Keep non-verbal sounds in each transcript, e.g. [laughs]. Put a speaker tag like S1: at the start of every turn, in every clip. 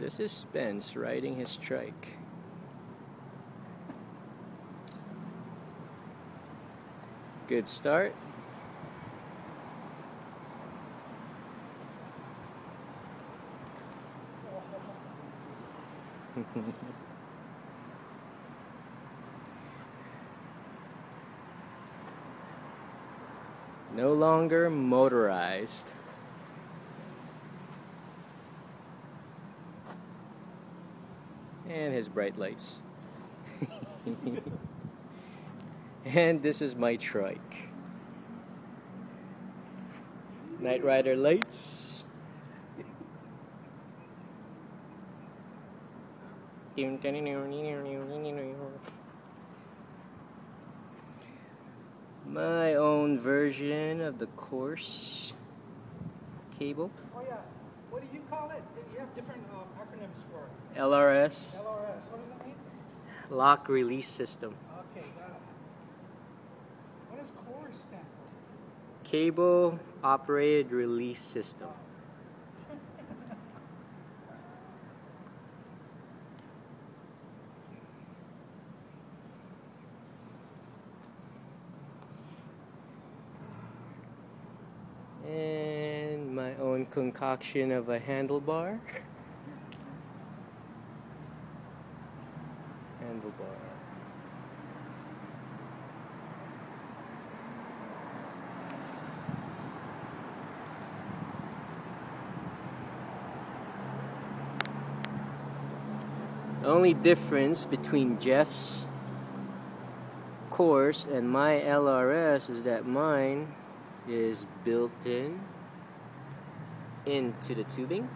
S1: this is Spence riding his trike. Good start. [laughs] no longer motorized. And his bright lights. and this is my trike. Night Rider lights. My own version of the CORS cable.
S2: Oh yeah, what do you call different um, acronyms for it.
S1: LRS.
S2: LRS, what does it mean?
S1: Lock release system.
S2: Okay, got it. What does CORE stand for?
S1: Cable operated release system. [laughs] and my own concoction of a handlebar. [laughs] handlebar. The only difference between Jeff's CORS and my LRS is that mine is built in into the tubing.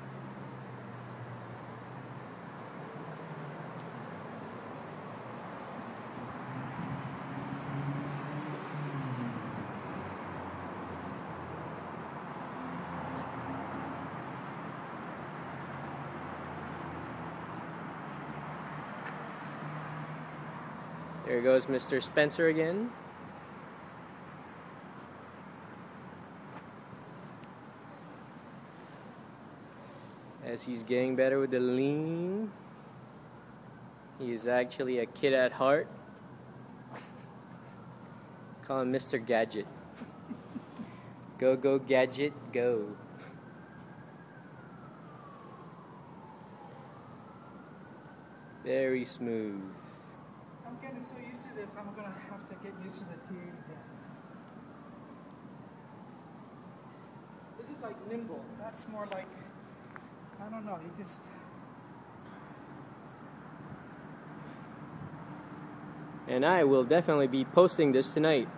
S1: There goes Mr. Spencer again. As he's getting better with the lean, he's actually a kid at heart. Call him Mr. Gadget. go, go, Gadget, go. Very smooth.
S2: I'm getting so used to this, I'm gonna have to get used to the T8 again. This is like nimble. That's more like, I don't know, you just.
S1: And I will definitely be posting this tonight.